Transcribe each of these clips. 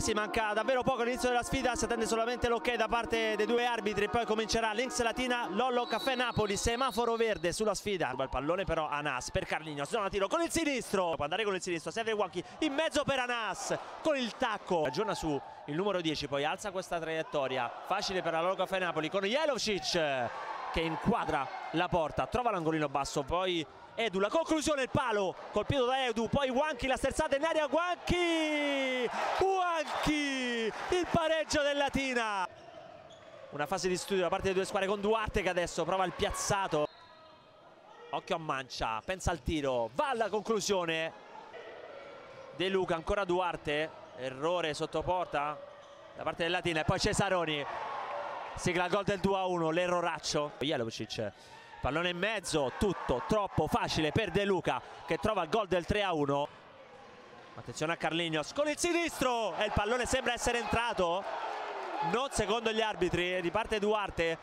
Eh sì, manca davvero poco all'inizio della sfida, si attende solamente l'ok da parte dei due arbitri, poi comincerà Links Latina, Lollo Caffè Napoli, semaforo verde sulla sfida. Il pallone però Anas per Carligno, zona tiro con il sinistro, può andare con il sinistro, serve Wanchi in mezzo per Anas, con il tacco. Ragiona su il numero 10, poi alza questa traiettoria, facile per la Lollo Caffè Napoli con Jelovcic che inquadra la porta, trova l'angolino basso, poi Edu, la conclusione, il palo colpito da Edu, poi Wanchi, la sterzata in aria, Wanchi! Wanchi! Il pareggio del Latina! Una fase di studio da parte delle due squadre con Duarte che adesso prova il piazzato. Occhio a mancia, pensa al tiro, va alla conclusione. De Luca, ancora Duarte, errore sotto porta da parte del Latina e poi Cesaroni. Sigla il gol del 2-1, l'erroraccio. Jelovcic Pallone in mezzo, tutto troppo facile per De Luca che trova il gol del 3-1. Attenzione a Carlignos con il sinistro e il pallone sembra essere entrato. Non secondo gli arbitri, riparte Duarte.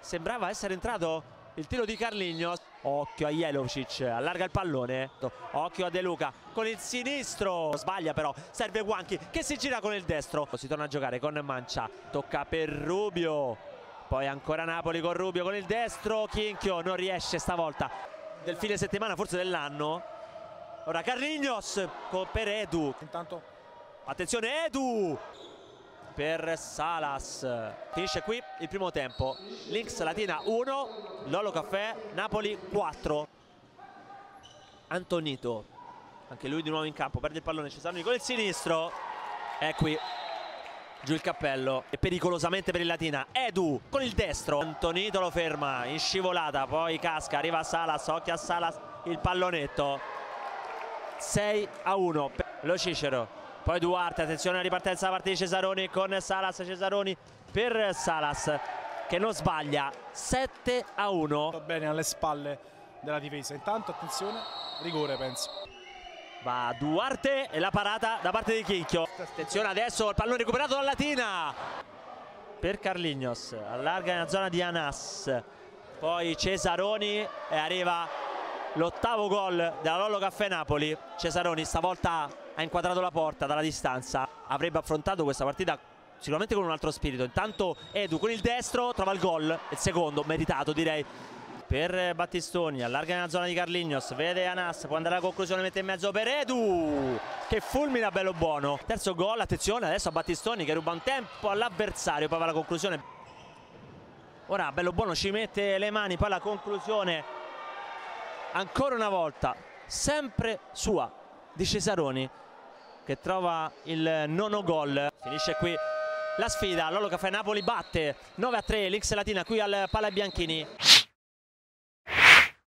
Sembrava essere entrato il tiro di Carlignos. Occhio a Jelovcic, allarga il pallone. Occhio a De Luca con il sinistro. Sbaglia però, serve Wanchi che si gira con il destro. Si torna a giocare con Mancia, tocca per Rubio poi ancora Napoli con Rubio con il destro Chinchio non riesce stavolta del fine settimana forse dell'anno ora Carlignos per Edu intanto attenzione Edu per Salas. Finisce qui il primo tempo. Links Latina 1 Lolo Caffè Napoli 4 Antonito anche lui di nuovo in campo perde il pallone Cesaroni con il sinistro. È qui giù il cappello e pericolosamente per il Latina Edu con il destro. Antonito lo ferma in scivolata poi casca arriva Salas occhio a Salas il pallonetto. 6 a 1 lo Cicero poi Duarte attenzione alla ripartenza da parte di Cesaroni con Salas Cesaroni per Salas che non sbaglia 7 a 1 va bene alle spalle della difesa intanto attenzione rigore penso Va Duarte e la parata da parte di Chinchio. Attenzione adesso il pallone recuperato da Latina. Per Carlignos, allarga nella zona di Anas. Poi Cesaroni e arriva l'ottavo gol della Lollo Caffè Napoli. Cesaroni stavolta ha inquadrato la porta dalla distanza. Avrebbe affrontato questa partita sicuramente con un altro spirito. Intanto Edu con il destro trova il gol, il secondo meritato direi per Battistoni, allarga nella zona di Carlignos, vede Anas, può andare alla conclusione, mette in mezzo per Edu che fulmina bello buono. Terzo gol, attenzione adesso a Battistoni che ruba un tempo all'avversario, poi va alla conclusione. Ora bello buono ci mette le mani, poi la conclusione ancora una volta, sempre sua di Cesaroni che trova il nono gol. Finisce qui la sfida, Lolo Caffè Napoli batte 9 a 3 l'X Latina qui al Pala Bianchini.